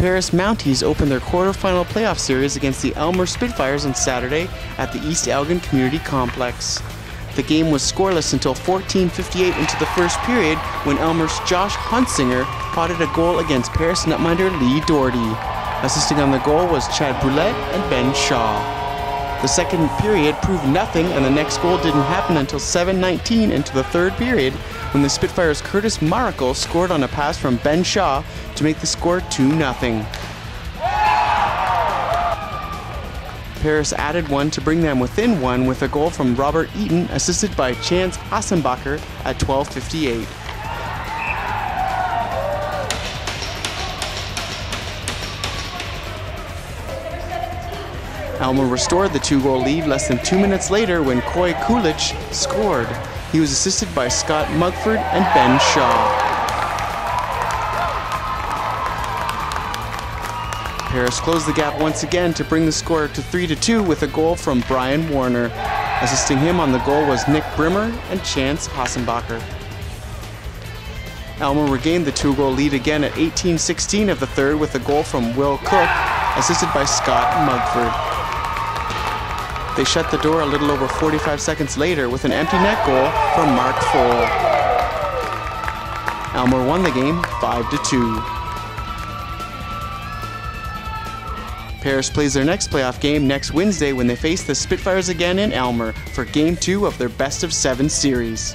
Paris Mounties opened their quarterfinal playoff series against the Aylmer Spitfires on Saturday at the East Elgin Community Complex. The game was scoreless until 14:58 into the first period when Aylmer's Josh Hunsinger potted a goal against Paris netminder Lee Doherty. Assisting on the goal was Chad Brulette and Ben Shaw. The second period proved nothing, and the next goal didn't happen until 7:19 into the third period, when the Spitfires' Curtis Maracle scored on a pass from Ben Shaw to make the score 2-0. Paris added one to bring them within one with a goal from Robert Eaton, assisted by Chance Hassenbacher at 12:58. Aylmer restored the two-goal lead less than two minutes later when Koy Kulich scored. He was assisted by Scott Mugford and Ben Shaw. Paris closed the gap once again to bring the score to 3 to 2 with a goal from Brian Warner. Assisting him on the goal was Nick Brimmer and Chance Hassenbacher. Aylmer regained the two goal lead again at 18 16 of the third with a goal from Will Cook, assisted by Scott Mugford. They shut the door a little over 45 seconds later with an empty net goal from Mark Foll. Aylmer won the game 5 to 2. Paris plays their next playoff game next Wednesday when they face the Spitfires again in Aylmer for Game 2 of their best of seven series.